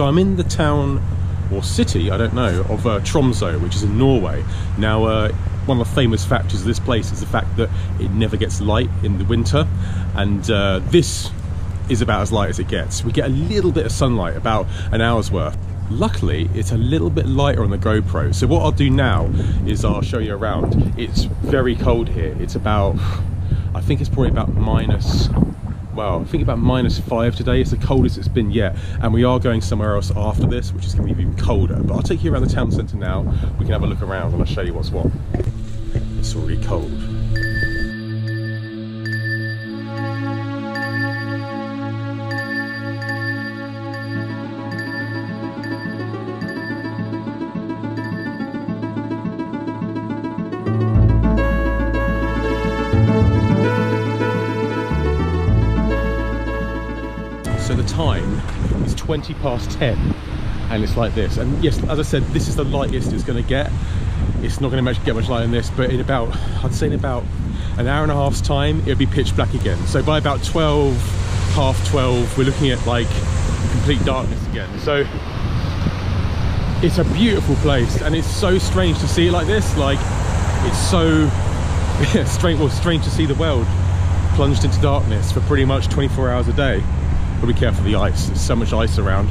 So I'm in the town or city, I don't know, of uh, Tromso, which is in Norway. Now, uh, one of the famous factors of this place is the fact that it never gets light in the winter, and uh, this is about as light as it gets. We get a little bit of sunlight, about an hour's worth. Luckily, it's a little bit lighter on the GoPro. So what I'll do now is I'll show you around. It's very cold here. It's about, I think it's probably about minus well, I think about minus five today. It's the coldest it's been yet. And we are going somewhere else after this, which is going to be even colder. But I'll take you around the town centre now. We can have a look around and I'll show you what's what. It's already cold. The time is 20 past 10 and it's like this. And yes, as I said, this is the lightest it's going to get. It's not going to get much light in this, but in about, I'd say in about an hour and a half's time, it'll be pitch black again. So by about 12, half 12, we're looking at like complete darkness again. So it's a beautiful place and it's so strange to see it like this. Like it's so strange, well, strange to see the world plunged into darkness for pretty much 24 hours a day. But be careful of the ice, there's so much ice around.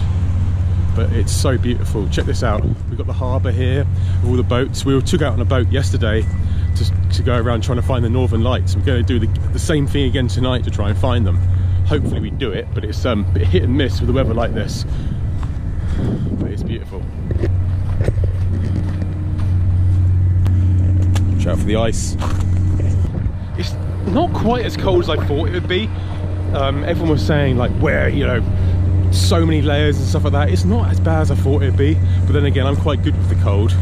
But it's so beautiful. Check this out. We've got the harbour here, all the boats. We took out on a boat yesterday to, to go around trying to find the northern lights. We're going to do the, the same thing again tonight to try and find them. Hopefully we do it, but it's um, hit and miss with the weather like this. But it's beautiful. Watch out for the ice. It's not quite as cold as I thought it would be. Um, everyone was saying like where you know so many layers and stuff like that. It's not as bad as I thought it'd be but then again I'm quite good with the cold.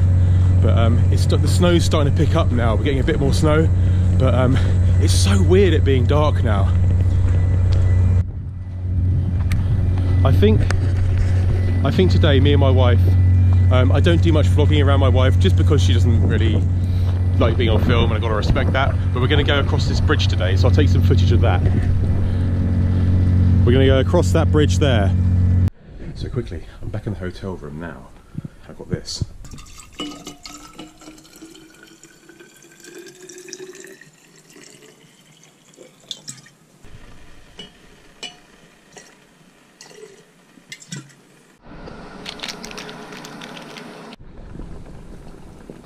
But um, it's the snow's starting to pick up now. We're getting a bit more snow but um, it's so weird it being dark now. I think I think today me and my wife um, I don't do much vlogging around my wife just because she doesn't really like being on film and I've got to respect that. But we're going to go across this bridge today so I'll take some footage of that we're going to go across that bridge there. So quickly, I'm back in the hotel room now. I've got this.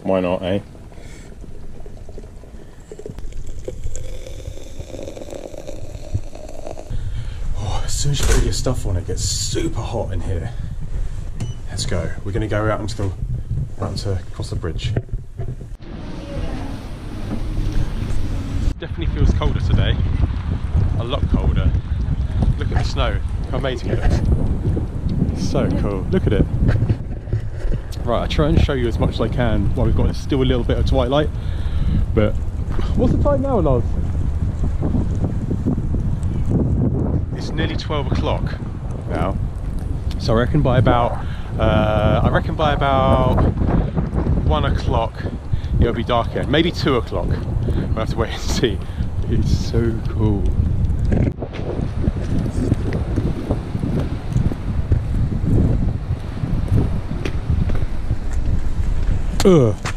Why not, eh? as soon as you put your stuff on, it gets super hot in here. Let's go. We're going to go out into the out to cross the bridge. Definitely feels colder today. A lot colder. Look at the snow. How amazing it looks. So cool. Look at it. Right, I try and show you as much as I can while we've got still a little bit of twilight. But what's the time now, Loz? It's nearly 12 o'clock now. So I reckon by about, uh, I reckon by about one o'clock it'll be dark again. Maybe two o'clock. We'll have to wait and see. It's so cool. Ugh. Ugh.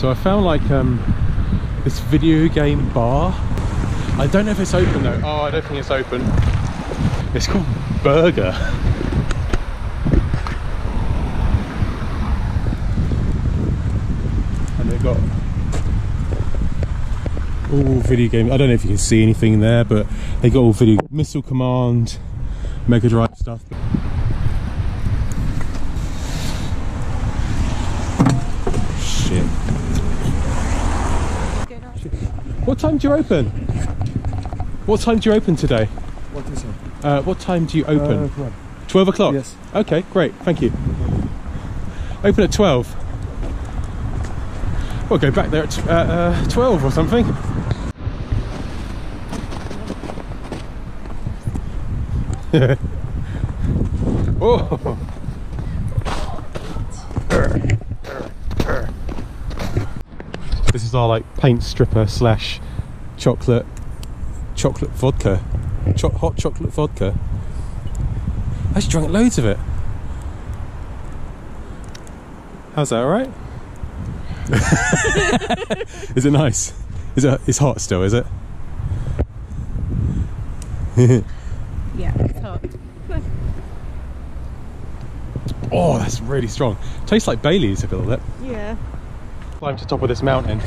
So I found like um, this video game bar. I don't know if it's open though. Oh, I don't think it's open. It's called Burger. And they've got all video games. I don't know if you can see anything there, but they got all video Missile Command, Mega Drive stuff. What time do you open? What time do you open today? What is it? Uh, what time do you open? Uh, twelve. 12 o'clock? Yes. Okay, great, thank you. Open at 12. We'll go back there at uh, uh, 12 or something. oh! This is our like paint stripper slash chocolate chocolate vodka. Cho- hot chocolate vodka. I just drank loads of it. How's that alright? is it nice? Is it it's hot still, is it? Yeah, it's hot. Oh, that's really strong. Tastes like Bailey's a little bit. Yeah. Climb to the top of this mountain.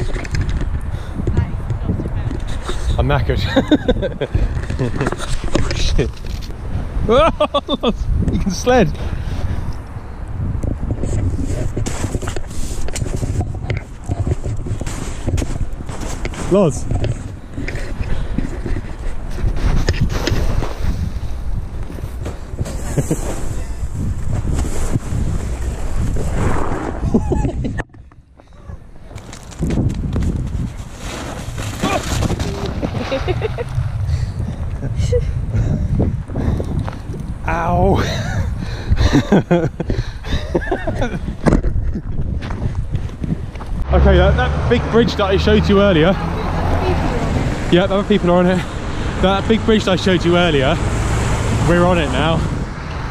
I'm knackered. oh, shit. you can sled. Loz. okay, that, that big bridge that I showed you earlier. Yeah, other people are on it. That big bridge that I showed you earlier, we're on it now.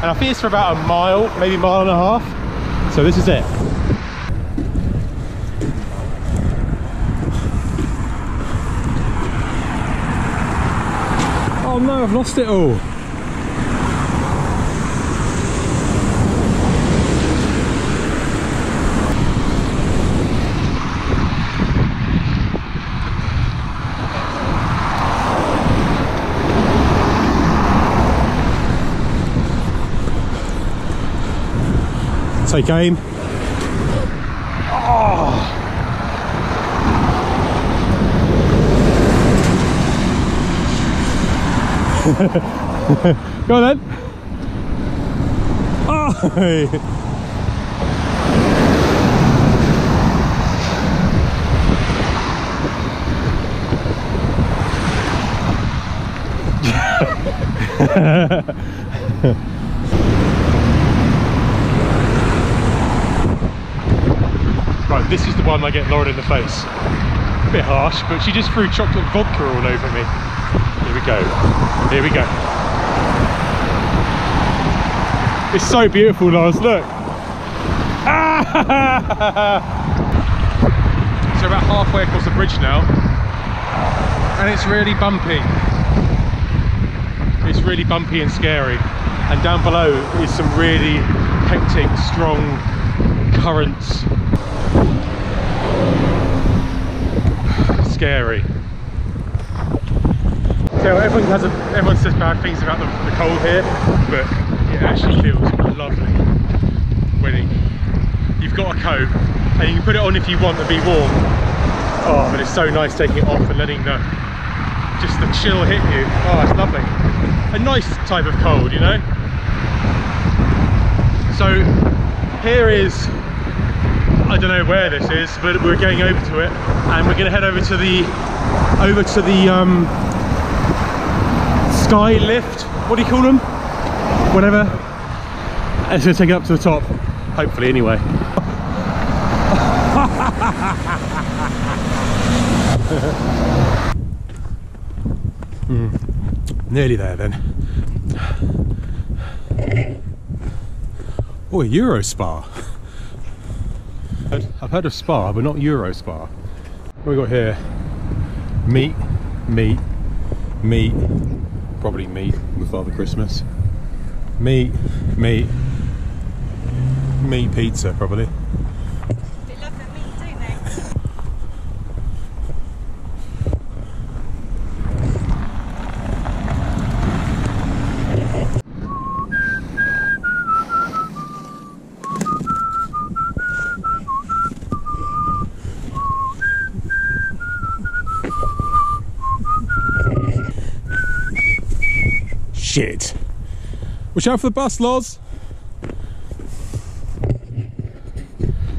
And I think it's for about a mile, maybe a mile and a half. So this is it. Oh no, I've lost it all. Take aim. Oh. Go on then. Oh. This is the one I get Lauren in the face. A bit harsh, but she just threw chocolate vodka all over me. Here we go. Here we go. It's so beautiful, Lars. Look. so about halfway across the bridge now, and it's really bumpy. It's really bumpy and scary. And down below is some really hectic, strong currents. Scary. So everyone has a, everyone says bad things about the, the cold here, but it actually feels lovely when it, you've got a coat and you can put it on if you want to be warm. Oh, but it's so nice taking it off and letting the just the chill hit you. Oh, it's lovely. A nice type of cold, you know. So here is I don't know where this is, but we're going over to it, and we're going to head over to the over to the um, sky lift. What do you call them? Whatever. And it's going to take it up to the top, hopefully. Anyway. mm, nearly there then. Oh, a Euro Spar. I've heard of Spar, but not Euro Spar. What we got here? Meat, meat, meat, probably meat with Father Christmas. Meat, meat, meat pizza, probably. Watch out for the bus, Loz.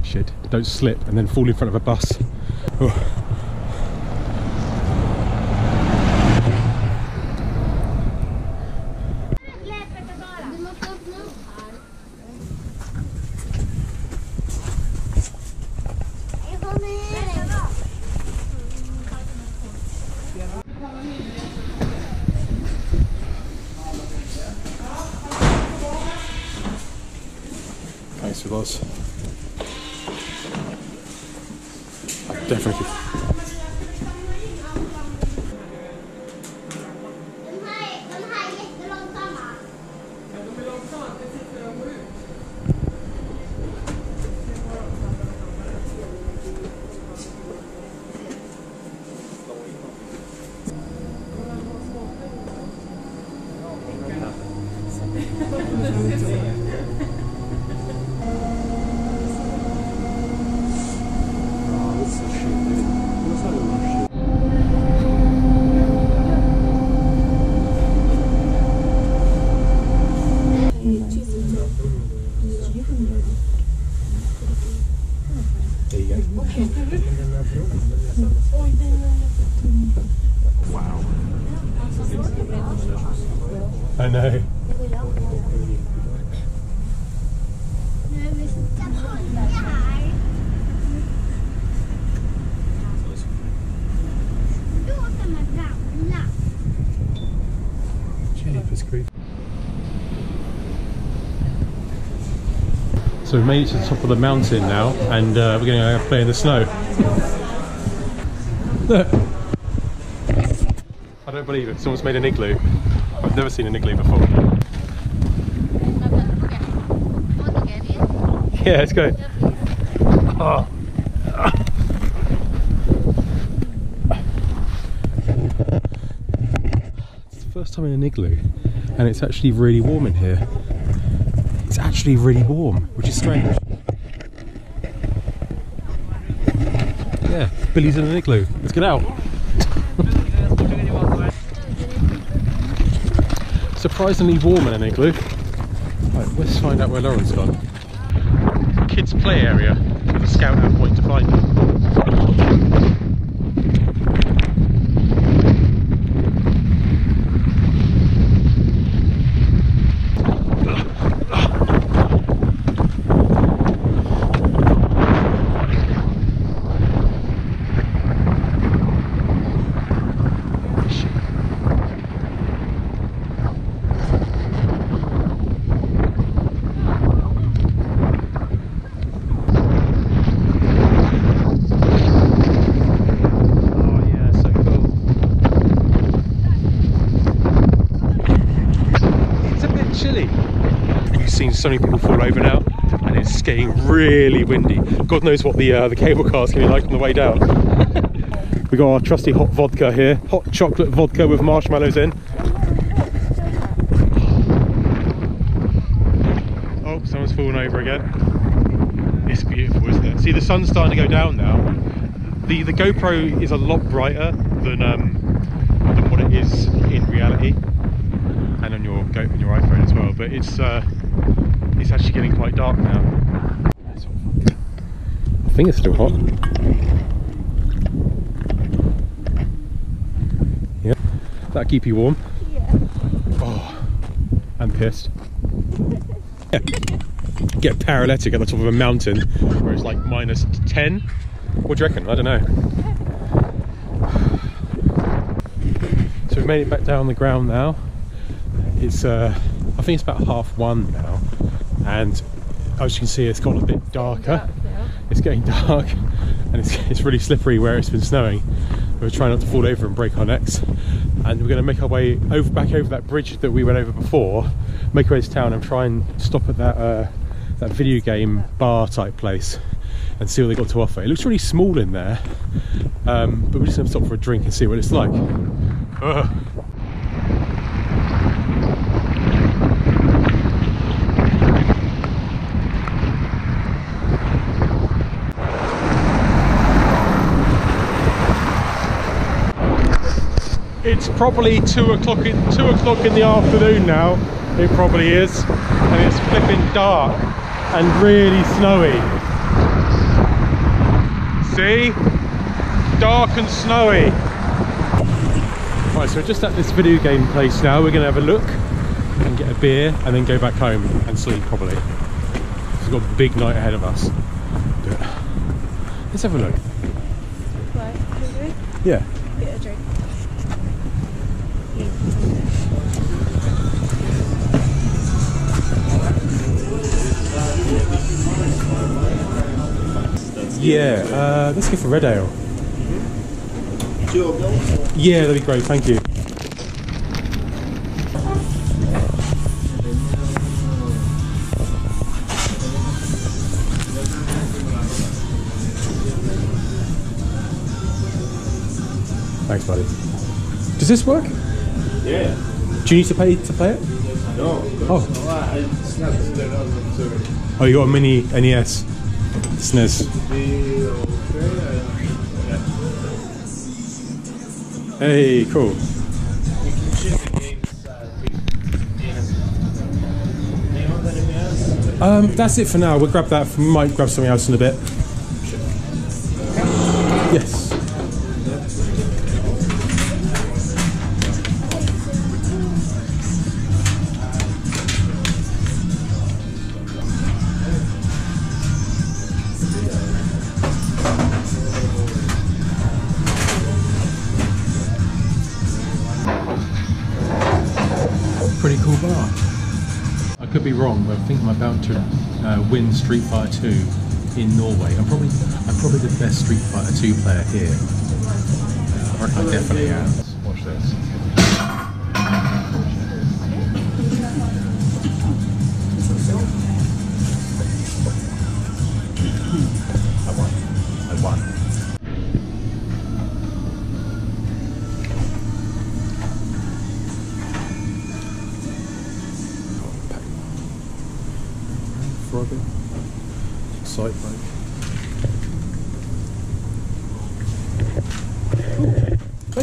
Shit, don't slip and then fall in front of a bus. Oh. was. Definitely. De här, de här är jättelångsamma. There you go. Wow. I know. So we've made it to the top of the mountain now, and uh, we're going to go play in the snow. Look. I don't believe it. Someone's made an igloo. I've never seen an igloo before. Yeah, let's go. Oh. It's the first time in an igloo, and it's actually really warm in here. Actually really warm, which is strange. Yeah, Billy's in an igloo. Let's get out. Surprisingly warm in an igloo. Right, let's find out where Lauren's gone. Kids' play area with a scout out point to find them. Oh yeah, so cool. It's a bit chilly. You've seen so many people fall over now, and it's getting really windy. God knows what the uh, the cable car's gonna be like on the way down. we got our trusty hot vodka here, hot chocolate vodka with marshmallows in. Oh, someone's fallen over again. It's beautiful, isn't it? See, the sun's starting to go down now. The the GoPro is a lot brighter than um, than what it is in reality, and on your on your iPhone as well. But it's uh, it's actually getting quite dark now. I think it's still hot. Yeah, that keep you warm. Yeah. Oh, I'm pissed. Get paralytic at the top of a mountain where it's like minus 10. What do you reckon? I don't know. So we've made it back down the ground now. It's, uh, I think it's about half one now, and as you can see, it's got a bit darker. It's getting dark, and it's, it's really slippery where it's been snowing. We're trying not to fall over and break our necks, and we're going to make our way over back over that bridge that we went over before, make our way to town, and try and stop at that uh, that video game bar type place and see what they got to offer. It looks really small in there, um, but we're just going to stop for a drink and see what it's like. Ugh. It's probably two o'clock in two o'clock in the afternoon now. It probably is, and it's flipping dark and really snowy. See, dark and snowy. Right, so we're just at this video game place now. We're gonna have a look and get a beer, and then go back home and sleep probably. We've got a big night ahead of us. But let's have a look. Right, Yeah. Yeah, uh, let's go for red ale. Two of those. Yeah, that'd be great, thank you. Thanks, buddy. Does this work? Yeah. Do you need to pay to play it? No. Oh. Oh, you got a mini NES SNES. Hey, cool. Um, that's it for now. We'll grab that. We might grab something else in a bit. Win Street Fighter 2 in Norway. I'm probably I'm probably the best Street Fighter 2 player here. Uh, I I definitely am. Watch this.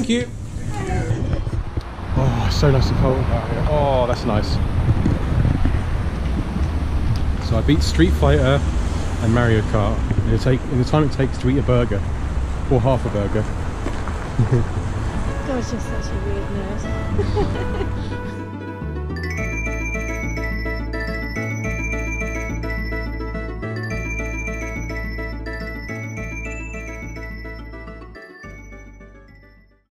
Thank you. Oh, so nice and cold. Oh, that's nice. So I beat Street Fighter and Mario Kart in the, take, in the time it takes to eat a burger, or half a burger. Gosh, you're such a weird nerd.